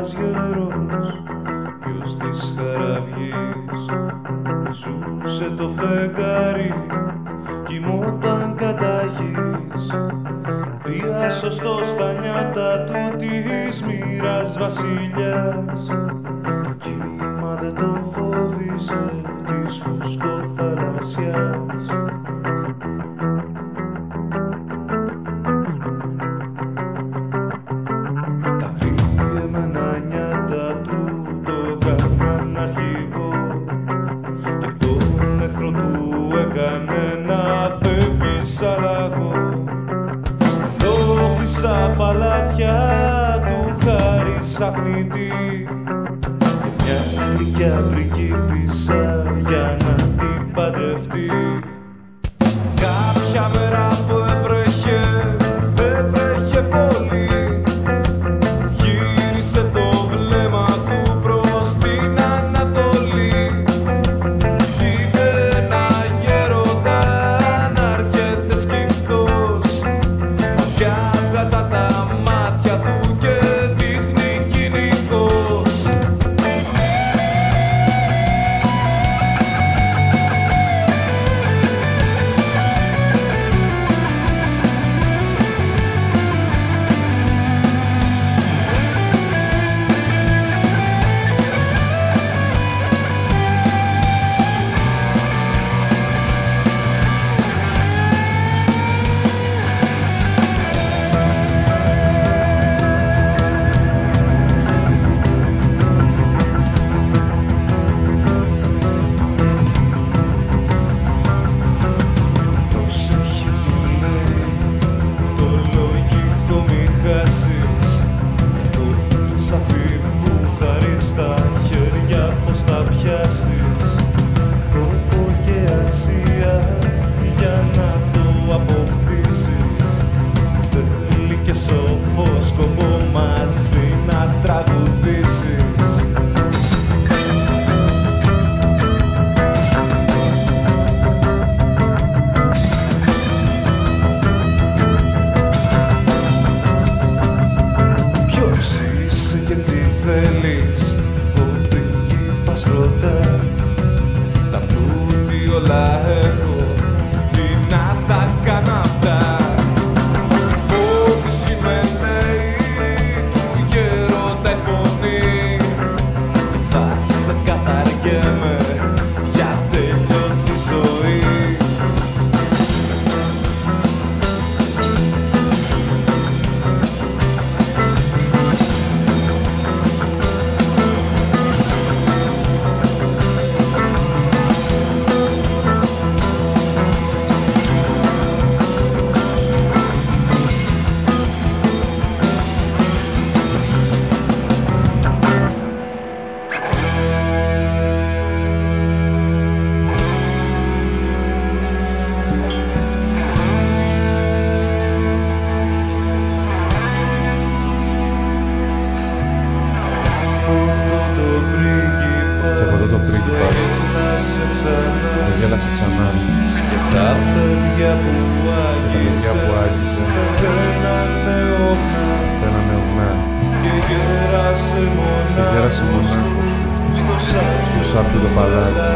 ένας γέρος Ποιος της χαραυγής Ζούσε το φεγγάρι. Κοιμόταν κατά γης Διάσωστο στα νιάτα του της μοίρας βασιλιάς. Το κύμα δεν τον φόβησε της φουσκοθαλασσιάς φεύγει σαν λαγό Δόχλησα παλάτια του χάρισα χνητή και μια γλυκιά πριγκίπισσα για να την παντρευτεί. Κάποια μέρα που χέρια πως θα πιάσεις Κόπο και αξία για να το αποκτήσεις. Θέλει και σοφός σκοπό μαζί να τραγουδήσεις. Ποιος είσαι και τι θέλεις life. Τότε ο πρίγκιπας ξανά γέλασε ξανά Και τα παιδιά που και τα παιδιά που άγγιζε. άγγιζε. Φαίνανε οχνά φαίνανε ογνά. Και γέρασε και γέρασε μονάχος μονάχος. του. Στο στο σάπιο το παλάτι